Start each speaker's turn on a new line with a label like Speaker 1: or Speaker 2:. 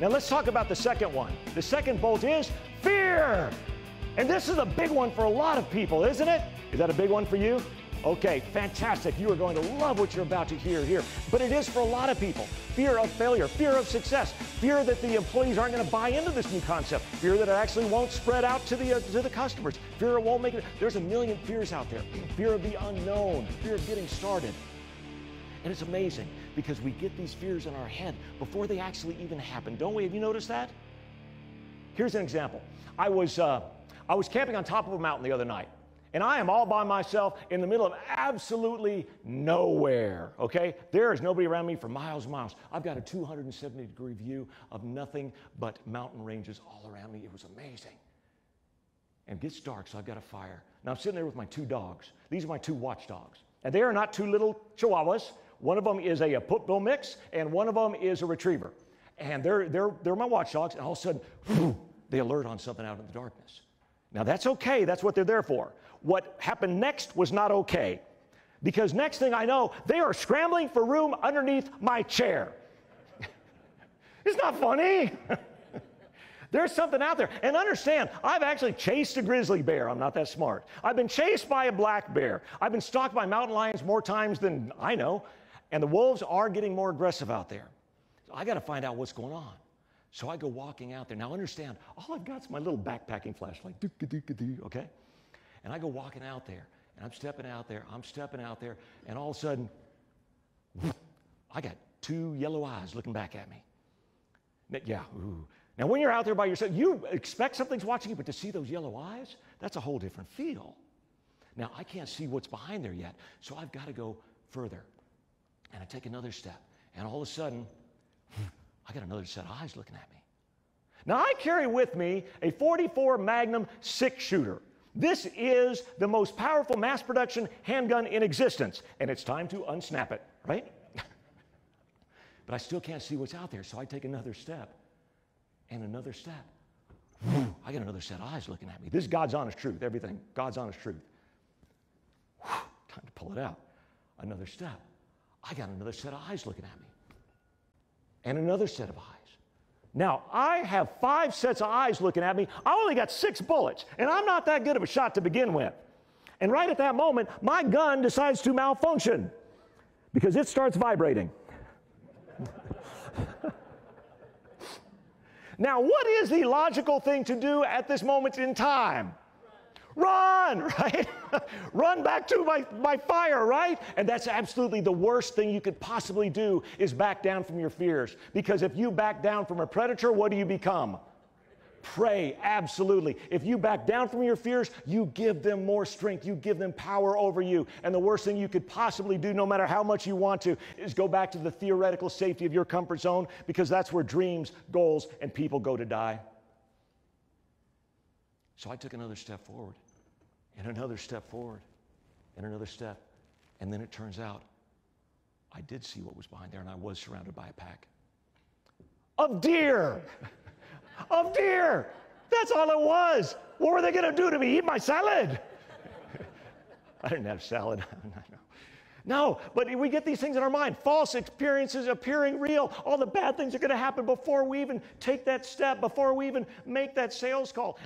Speaker 1: Now let's talk about the second one. The second bolt is fear. And this is a big one for a lot of people, isn't it? Is that a big one for you? Okay, fantastic. You are going to love what you're about to hear here. But it is for a lot of people. Fear of failure, fear of success, fear that the employees aren't going to buy into this new concept, fear that it actually won't spread out to the, uh, to the customers, fear it won't make it. There's a million fears out there. Fear of the unknown, fear of getting started. And it's amazing because we get these fears in our head before they actually even happen, don't we? Have you noticed that? Here's an example. I was, uh, I was camping on top of a mountain the other night. And I am all by myself in the middle of absolutely nowhere, okay? There is nobody around me for miles and miles. I've got a 270 degree view of nothing but mountain ranges all around me. It was amazing. And it gets dark, so I've got a fire. Now I'm sitting there with my two dogs. These are my two watchdogs. And they are not two little chihuahuas. One of them is a, a pit bull mix, and one of them is a retriever. And they're, they're, they're my watchdogs, and all of a sudden, whew, they alert on something out in the darkness. Now that's okay, that's what they're there for. What happened next was not okay. Because next thing I know, they are scrambling for room underneath my chair. it's not funny. There's something out there. And understand, I've actually chased a grizzly bear. I'm not that smart. I've been chased by a black bear. I've been stalked by mountain lions more times than I know. And the wolves are getting more aggressive out there. So I got to find out what's going on. So I go walking out there. Now understand, all I've got is my little backpacking flashlight. Okay? And I go walking out there, and I'm stepping out there, I'm stepping out there, and all of a sudden, I got two yellow eyes looking back at me. Yeah, ooh. Now, when you're out there by yourself, you expect something's watching you, but to see those yellow eyes, that's a whole different feel. Now, I can't see what's behind there yet, so I've got to go further. And I take another step, and all of a sudden, I got another set of eyes looking at me. Now, I carry with me a 44 Magnum six shooter. This is the most powerful mass production handgun in existence, and it's time to unsnap it, right? but I still can't see what's out there, so I take another step and another step. I get another set of eyes looking at me. This is God's honest truth, everything. God's honest truth. Time to pull it out. Another step. I got another set of eyes looking at me. And another set of eyes. Now, I have five sets of eyes looking at me. I only got six bullets, and I'm not that good of a shot to begin with. And right at that moment, my gun decides to malfunction because it starts vibrating. now, what is the logical thing to do at this moment in time? Run, right? Run back to my, my fire, right? And that's absolutely the worst thing you could possibly do is back down from your fears. Because if you back down from a predator, what do you become? Prey, absolutely. If you back down from your fears, you give them more strength. You give them power over you. And the worst thing you could possibly do, no matter how much you want to, is go back to the theoretical safety of your comfort zone because that's where dreams, goals, and people go to die. So I took another step forward, and another step forward, and another step. And then it turns out I did see what was behind there, and I was surrounded by a pack of deer. of deer. That's all it was. What were they going to do to me? Eat my salad? I didn't have salad. No, but we get these things in our mind false experiences appearing real. All the bad things are going to happen before we even take that step, before we even make that sales call.